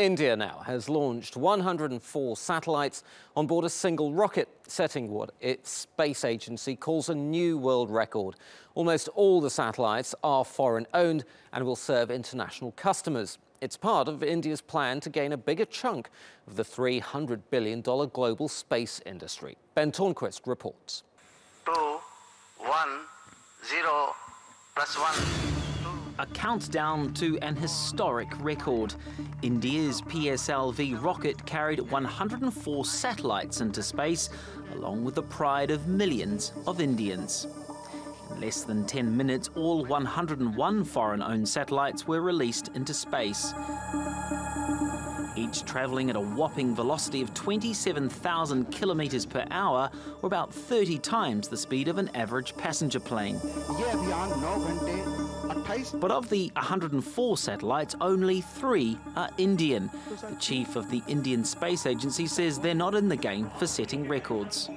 India now has launched 104 satellites on board a single rocket, setting what its space agency calls a new world record. Almost all the satellites are foreign owned and will serve international customers. It's part of India's plan to gain a bigger chunk of the $300 billion global space industry. Ben Tornquist reports. Two, one, zero, plus one a countdown to an historic record. India's PSLV rocket carried 104 satellites into space, along with the pride of millions of Indians. In less than 10 minutes, all 101 foreign-owned satellites were released into space each travelling at a whopping velocity of 27,000 kilometres per hour, or about 30 times the speed of an average passenger plane. But of the 104 satellites, only three are Indian. The chief of the Indian Space Agency says they're not in the game for setting records.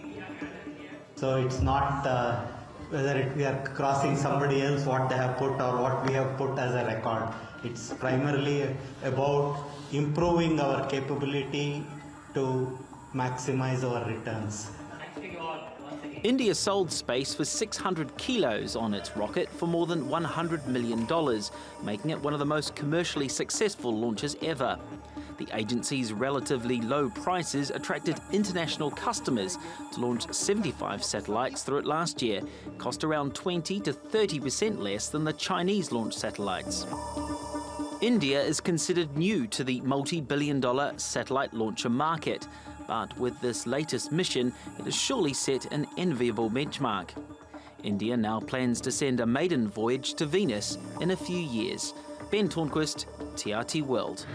So it's not uh, whether it, we are crossing somebody else what they have put or what we have put as a record. It's primarily about improving our capability to maximize our returns. India sold space for 600 kilos on its rocket for more than $100 million, making it one of the most commercially successful launches ever. The agency's relatively low prices attracted international customers to launch 75 satellites through it last year, cost around 20 to 30% less than the Chinese launch satellites. India is considered new to the multi-billion dollar satellite launcher market, but with this latest mission, it has surely set an enviable benchmark. India now plans to send a maiden voyage to Venus in a few years. Ben Tornquist, TRT World.